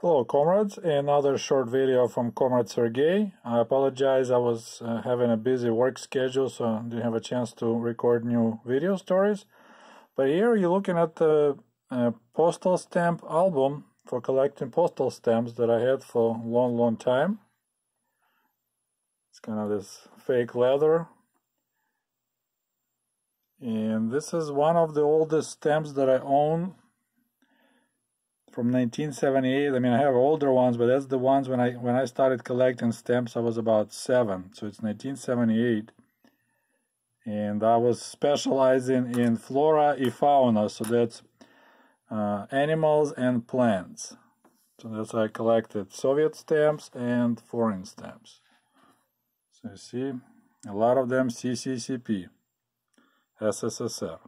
Hello comrades, another short video from Comrade Sergey. I apologize, I was uh, having a busy work schedule so I didn't have a chance to record new video stories. But here you're looking at the uh, postal stamp album for collecting postal stamps that I had for a long, long time. It's kind of this fake leather. And this is one of the oldest stamps that I own from 1978. I mean, I have older ones, but that's the ones when I when I started collecting stamps. I was about seven, so it's 1978, and I was specializing in flora and fauna. So that's uh, animals and plants. So that's I collected Soviet stamps and foreign stamps. So you see, a lot of them CCCP, SSSR.